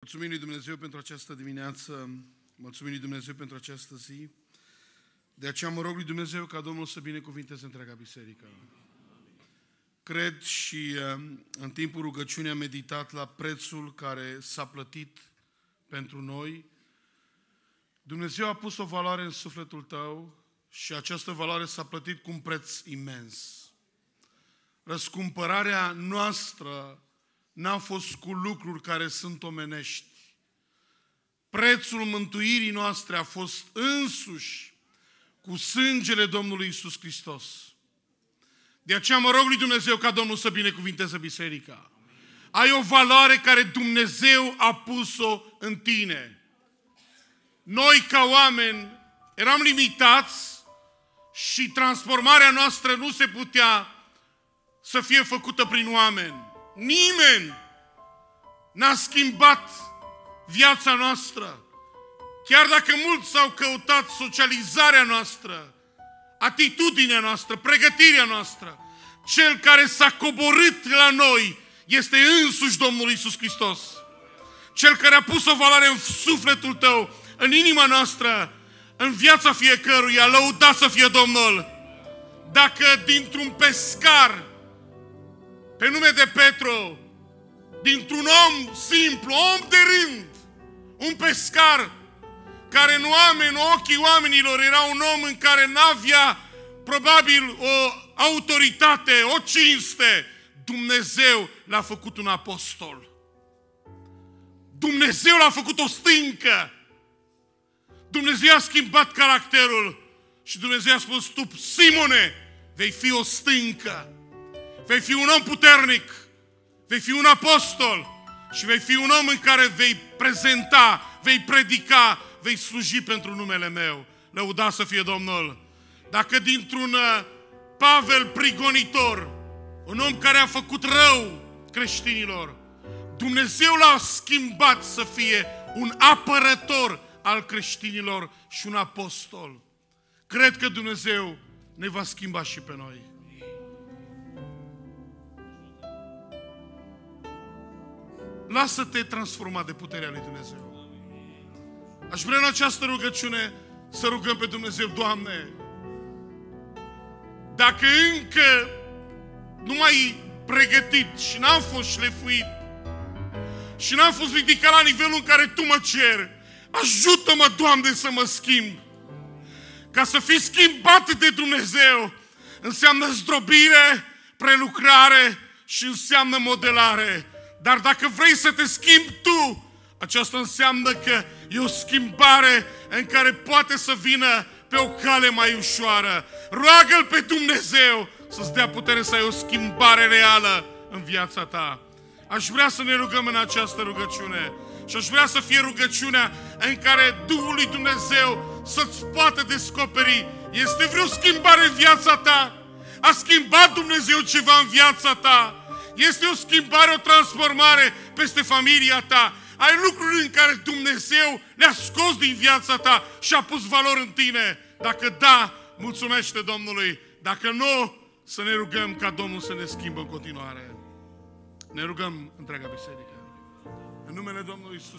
Mulțumim lui Dumnezeu pentru această dimineață, mulțumim lui Dumnezeu pentru această zi. De aceea mă rog lui Dumnezeu ca Domnul să binecuvinteze întreaga biserică. Cred și uh, în timpul rugăciunii am meditat la prețul care s-a plătit pentru noi. Dumnezeu a pus o valoare în sufletul tău și această valoare s-a plătit cu un preț imens. Răscumpărarea noastră n-a fost cu lucruri care sunt omenești. Prețul mântuirii noastre a fost însuși cu sângele Domnului Isus Hristos. De aceea mă rog lui Dumnezeu ca Domnul să binecuvinteze biserica. Ai o valoare care Dumnezeu a pus-o în tine. Noi ca oameni eram limitați și transformarea noastră nu se putea să fie făcută prin oameni. Nimeni n-a schimbat viața noastră. Chiar dacă mulți au căutat socializarea noastră, atitudinea noastră, pregătirea noastră, cel care s-a coborât la noi este însuși Domnul Isus Hristos. Cel care a pus o valoare în sufletul tău, în inima noastră, în viața fiecăruia, lăudat să fie Domnul. Dacă dintr-un pescar pe nume de Petru, dintr-un om simplu, om de rând, un pescar, care în oameni, în ochii oamenilor era un om în care n-avea probabil o autoritate, o cinste, Dumnezeu l-a făcut un apostol. Dumnezeu l-a făcut o stâncă. Dumnezeu a schimbat caracterul și Dumnezeu a spus, tu, Simone, vei fi o stâncă. Vei fi un om puternic, vei fi un apostol și vei fi un om în care vei prezenta, vei predica, vei sluji pentru numele meu. Lăuda să fie Domnul. Dacă dintr-un uh, Pavel prigonitor, un om care a făcut rău creștinilor, Dumnezeu l-a schimbat să fie un apărător al creștinilor și un apostol. Cred că Dumnezeu ne va schimba și pe noi. Lasă-te transformat de puterea lui Dumnezeu. Aș vrea în această rugăciune să rugăm pe Dumnezeu, Doamne, dacă încă nu mai pregătit și n-am fost șlefuit și n-am fost ridicat la nivelul în care Tu mă ceri, ajută-mă, Doamne, să mă schimb. Ca să fii schimbat de Dumnezeu, înseamnă zdrobire, prelucrare și înseamnă modelare. Dar dacă vrei să te schimbi tu, aceasta înseamnă că e o schimbare în care poate să vină pe o cale mai ușoară. Roagă-L pe Dumnezeu să-ți dea putere să ai o schimbare reală în viața ta. Aș vrea să ne rugăm în această rugăciune și aș vrea să fie rugăciunea în care Duhul lui Dumnezeu să-ți poată descoperi. Este vreo schimbare în viața ta? A schimbat Dumnezeu ceva în viața ta? Este o schimbare, o transformare peste familia ta. Ai lucruri în care Dumnezeu le-a scos din viața ta și a pus valori în tine. Dacă da, mulțumește Domnului. Dacă nu, să ne rugăm ca Domnul să ne schimbă în continuare. Ne rugăm întreaga biserică. În numele Domnului Isus.